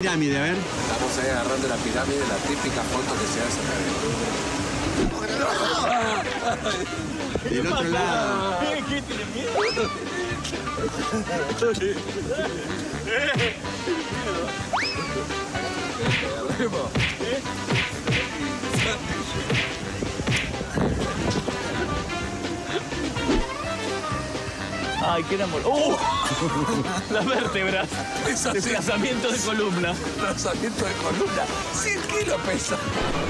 Pirámide, a ver. Estamos ahí agarrando la pirámide, la típica foto que se hace acá Del otro lado. ¿Qué tiene miedo? Ay, qué enamor. ¡Uh! Las vértebras. Eso sí. Desplazamiento de columna. Lanzamiento de columna. 100 kilos pesa.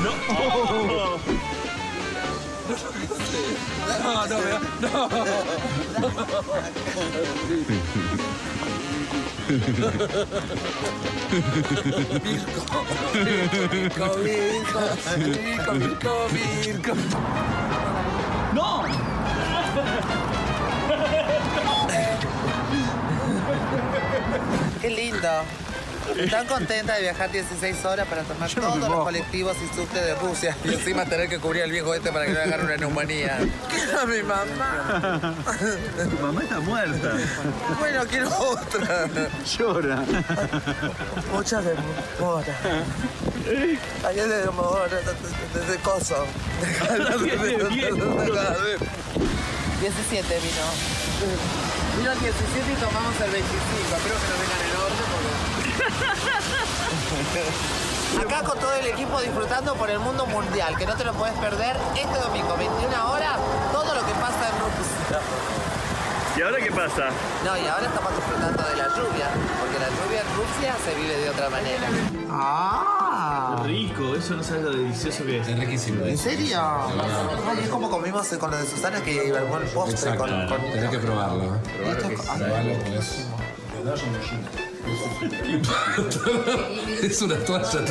No. No, no, vea, no. Mirko, Mirko, Mirko, Mirko, Mirko. ¡No! Tan contenta de viajar 16 horas para tomar todos los colectivos y subte de Rusia y encima tener que cubrir al viejo este para que no le agarre una neumonía. Quiero a mi mamá. Tu mamá está muerta. Bueno, quiero otra. Llora. Muchas de mora. Ayer de mora, de, de coso. Viene bien. 17 vino. Vino el 17 y tomamos el 25. Espero que no vengan en orden. Acá con todo el equipo disfrutando por el mundo mundial, que no te lo puedes perder este domingo, 21 horas, todo lo que pasa en Rusia. ¿Y ahora qué pasa? No, y ahora estamos disfrutando de la lluvia, porque la lluvia en Rusia se vive de otra manera. ¡Ah! Rico, eso no sabes lo delicioso que es. Es riquísimo. ¿En serio? Es como comimos con lo de Susana que armó el postre con, con... Tenés que probarlo. ¿eh? Esto es- Probarlo, pues. Es una toalla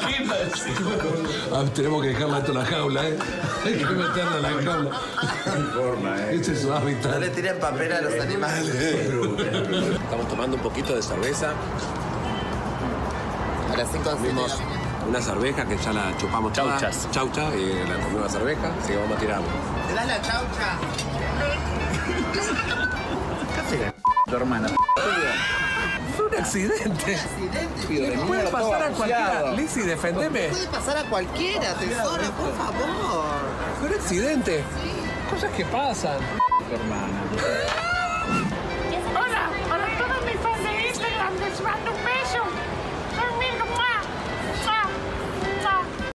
¿Qué? Ah, tenemos que dejarla dentro de la jaula, ¿eh? Hay que meterla en la jaula. Ese es su hábitat. No le tiren papel a los animales. Estamos tomando un poquito de cerveza. A las 5 Comimos una cerveja que ya la chupamos toda. Chauchas. Chaucha, y la comimos la cerveja, así que vamos a tirarla. ¿Te das la chaucha? Tu hermana. Fue un accidente. Accidente. Puede pasar a cualquiera. Lizzy, defendeme. Puede pasar a cualquiera, tesoro, por favor. Fue un accidente. Cosas que pasan. Tu hermana. Hola,